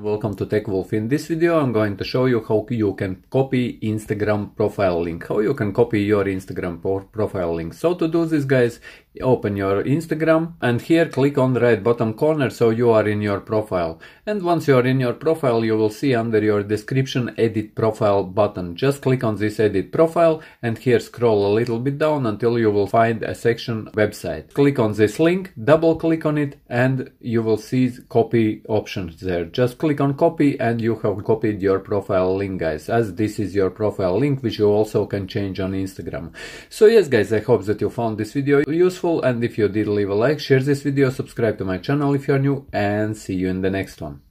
Welcome to TechWolf. In this video I'm going to show you how you can copy Instagram profile link. How you can copy your Instagram profile link. So to do this guys, open your Instagram and here click on the right bottom corner so you are in your profile. And once you are in your profile you will see under your description edit profile button. Just click on this edit profile and here scroll a little bit down until you will find a section website. Click on this link, double click on it and you will see copy options there. Just click click on copy and you have copied your profile link guys as this is your profile link which you also can change on Instagram. So yes guys I hope that you found this video useful and if you did leave a like, share this video, subscribe to my channel if you are new and see you in the next one.